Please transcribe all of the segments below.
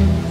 Mm-hmm.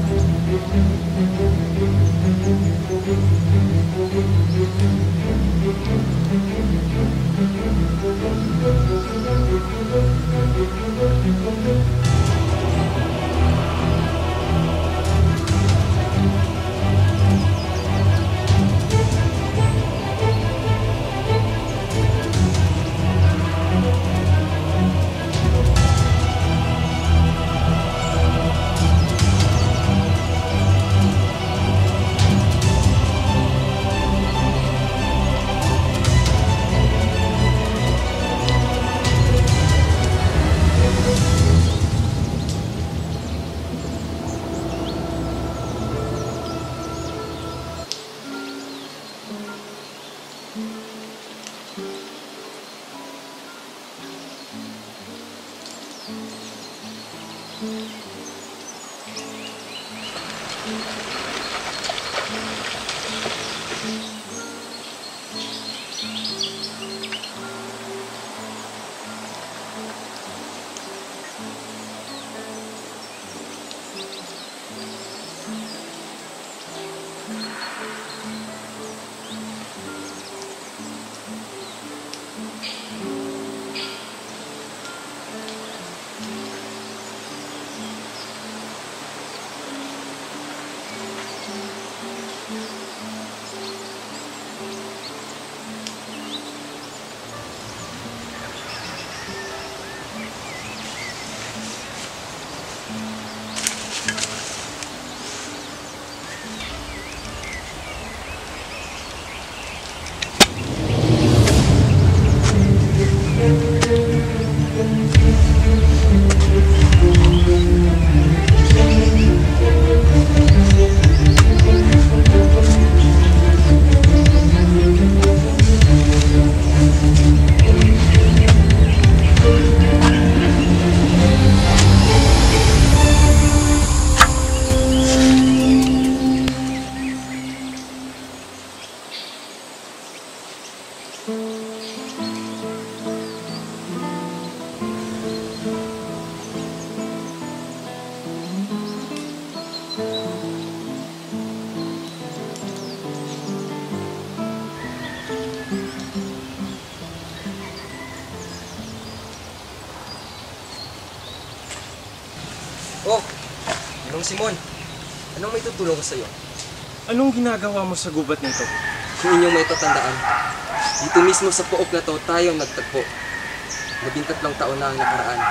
嗯 Oh, Manong Simon, anong may tutulong ko sa'yo? Anong ginagawa mo sa gubat nito? Inyong may tatandaan, dito mismo sa pook na to tayo nagtagpo. Labintatlong taon na ang nakaraan.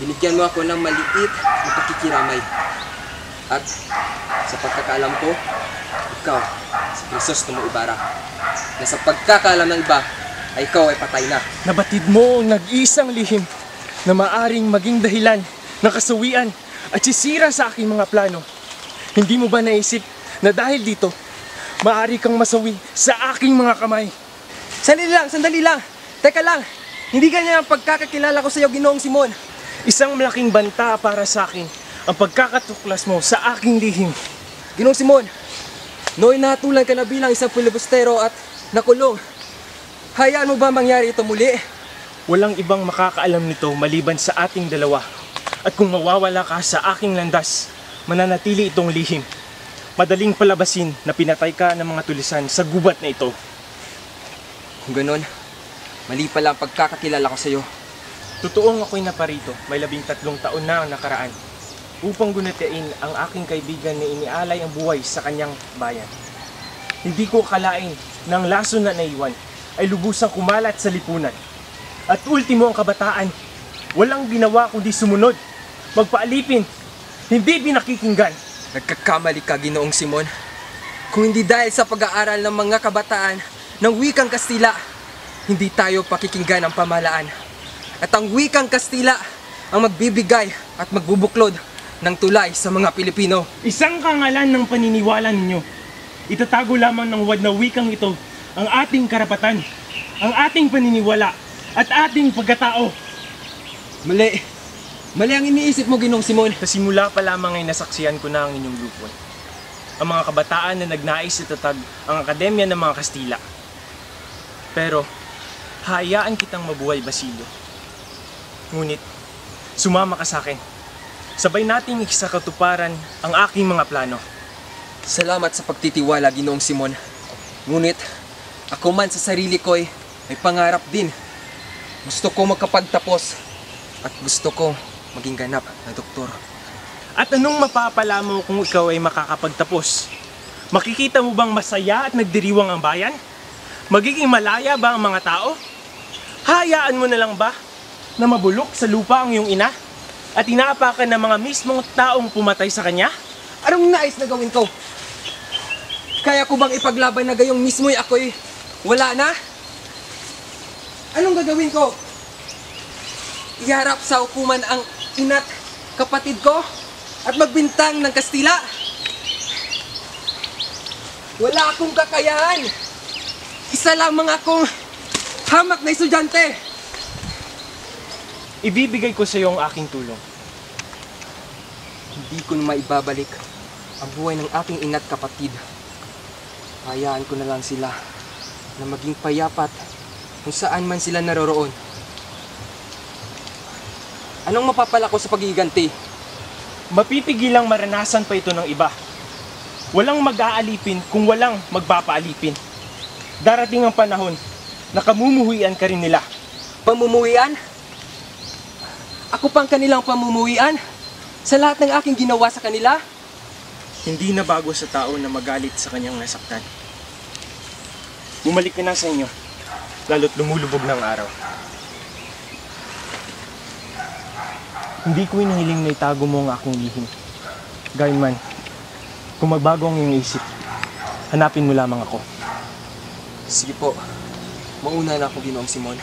Binigyan mo ako ng maliit na pakikiramay. At sa pagkakaalam ko, ikaw, si Crisos Ibarra, na sa pagkakaalam ng iba, ay ikaw ay patay na. Nabatid mo ang nag-iisang lihim na maaring maging dahilan ng kasawian at sisira sa aking mga plano. Hindi mo ba naisip na dahil dito, maaari kang masawi sa aking mga kamay? Sandali lang, sandali lang. Teka lang, hindi ganyan ang pagkakakilala ko sa iyo, Ginoong Simon. Isang malaking banta para sa akin ang pagkakatuklas mo sa aking lihim. Ginoong Simon, nooy natulan ka na bilang isang filibustero at nakulong. Hayaan mo ba mangyari ito muli? Walang ibang makakaalam nito maliban sa ating dalawa. At kung mawawala ka sa aking landas, mananatili itong lihim. Madaling palabasin na pinatay ka ng mga tulisan sa gubat na ito. Kung ganon, mali pala ang pagkakakilala ko sa iyo. Totoong ako'y naparito, may labing tatlong taon na ang nakaraan, upang gunatiin ang aking kaibigan na inialay ang buhay sa kanyang bayan. Hindi ko akalain na ang laso na naiwan ay lubusang kumalat sa lipunan. At ultimo ang kabataan, walang ginawa kundi sumunod, magpaalipin, hindi binakikinggan. Nagkakamali ka, Ginoong Simon. Kung hindi dahil sa pag-aaral ng mga kabataan ng wikang Kastila, hindi tayo pakikinggan ng pamahalaan. At ang wikang Kastila ang magbibigay at magbubuklod ng tulay sa mga Pilipino. Isang kangalan ng paniniwala ninyo. Itatago lamang ng wad na wikang ito ang ating karapatan, ang ating paniniwala, at ating pagkatao. Mali. Mali ang iniisip mo, Ginoong Simon. Sa simula pa lamang ay nasaksiyan ko na ang inyong grupo. Ang mga kabataan na nagnais itatag ang Akademya ng mga Kastila. Pero, hayaan kitang mabuhay, Basilio. Ngunit, sumama ka sa akin. Sabay nating ikisakatuparan ang aking mga plano. Salamat sa pagtitiwala, Ginoong Simon. Ngunit, ako man sa sarili ko'y may pangarap din. Gusto ko makapagtapos at gusto ko maging ganap na doktor. At anong mapapala mo kung ikaw ay makakapagtapos? Makikita mo bang masaya at nagdiriwang ang bayan? Magiging malaya ba ang mga tao? Hayaan mo na lang ba na mabulok sa lupa ang iyong ina? At inaapakan ng mga mismong taong pumatay sa kanya? Anong nais na gawin ko? Kaya ko bang ipaglaban na gayong mismo'y ako'y wala na? Anong gagawin ko? Iharap sa hukuman ang ina't kapatid ko at magbintang ng Kastila? Wala akong kakayahan! Isa lamang akong hamak na estudyante! Ibibigay ko sa iyo ang aking tulong. Hindi ko na maibabalik ang buhay ng aking ina't kapatid. Hayaan ko na lang sila na maging payapat kung saan man sila naroroon. Anong mapapala ko sa pagiganti? Mapipigilang maranasan pa ito ng iba. Walang mag-aalipin kung walang magpapaalipin. Darating ang panahon na kamumuhuian ka rin nila. Pamumuwian? Ako pang kanilang pamumuwian? Sa lahat ng aking ginawa sa kanila? Hindi na bago sa tao na magalit sa kanyang nasaktan. Bumalik ka na sa inyo, lalo't lumulubog ng araw. Hindi ko hinihiling na itago mo ang aking lihim. Gayun man, kung magbago ang iyong isip, hanapin mo lamang ako. Sige po. Mauna na ako, Ginoong Simon.